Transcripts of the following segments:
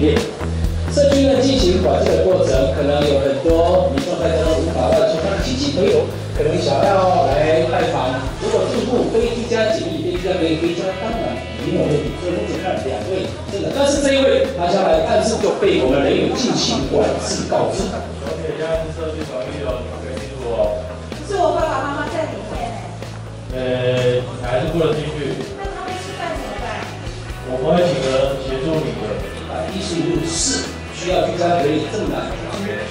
列。社区呢进行管制的过程，可能有很多民众大家都无法外出，他的亲戚朋友可能想要来拜访。如果住户非居家检疫，非居家可以，非居家当然没有问题。所以目前看两位真的，但是这一位他下来但是就被我们人员进行管制告知。而且现在是社区防疫的，可以进入哦。是我爸爸妈妈在里面呃，还是不能进去。那他们吃饭怎么办？我们会请人协助你的。啊，艺术路是需要居家隔离证的，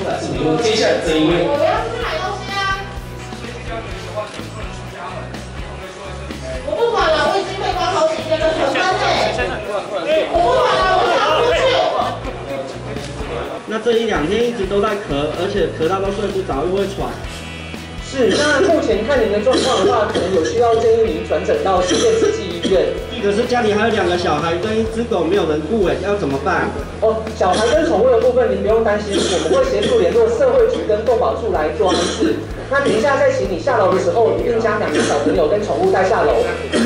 出来是没有。接下来这一位。我要去买东西啊！我不管了，我已经被关好几天了，很闷哎！我不管了，我想出去。那这一两天一直都在咳，而且咳到都睡不着，又会喘。是，那目前看您的状况的话，可能有需要建议您转诊到新店慈济医院。可是家里还有两个小孩跟一只狗没有人顾哎，要怎么办？哦，小孩跟宠物的部分您不用担心，我们会协助联络社会局跟动保处来做安置。那等一下在请你下楼的时候，一定将两个小朋友跟宠物带下楼。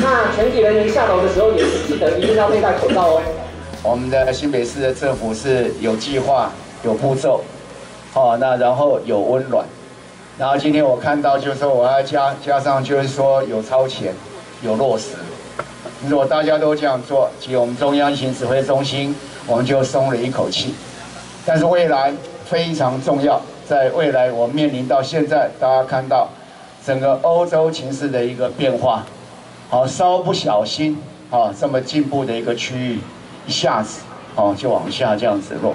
那全体人员下楼的时候也请记得一定要佩戴口罩哦。我们的新北市的政府是有计划、有步骤，哦，那然后有温暖，然后今天我看到就是说我要加加上就是说有超前、有落实。如果大家都这样做，其实我们中央疫情指挥中心我们就松了一口气。但是未来非常重要，在未来我面临到现在，大家看到整个欧洲情势的一个变化，好，稍不小心，啊，这么进步的一个区域，一下子，哦，就往下这样子落，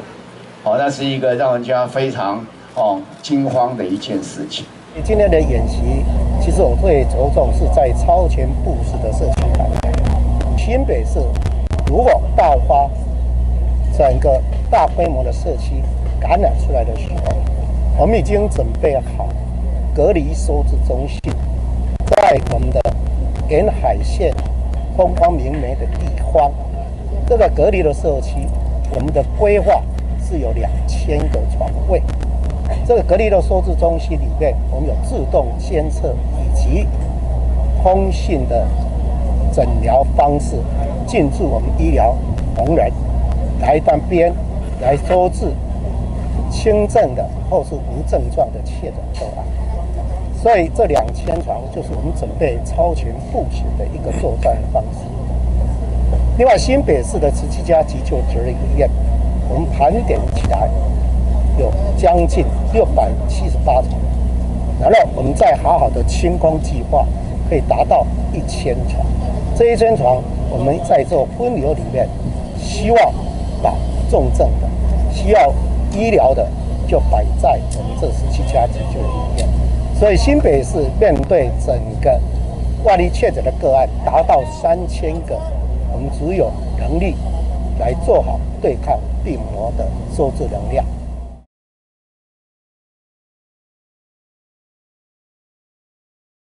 好，那是一个让人家非常哦惊慌的一件事情。今天的演习，其实我会着重是在超前部署的设。新北市如果爆发整个大规模的社区感染出来的时候，我们已经准备好隔离收治中心，在我们的沿海线风光明媚的地方，这个隔离的社区，我们的规划是有两千个床位。这个隔离的收治中心里面，我们有自动监测以及通信的。诊疗方式进驻我们医疗同仁来当边来收治轻症的或是无症状的确诊个案，所以这两千床就是我们准备超前部署的一个作战方式。另外，新北市的十七家急救指令医院，我们盘点起来有将近六百七十八床，然后我们再好好的清空计划，可以达到一千床。这一千床，我们在做分流里面，希望把重症的、需要医疗的，就摆在我们这十七家急救里面。所以新北市面对整个万一确诊的个案达到三千个，我们只有能力来做好对抗病魔的收治能量。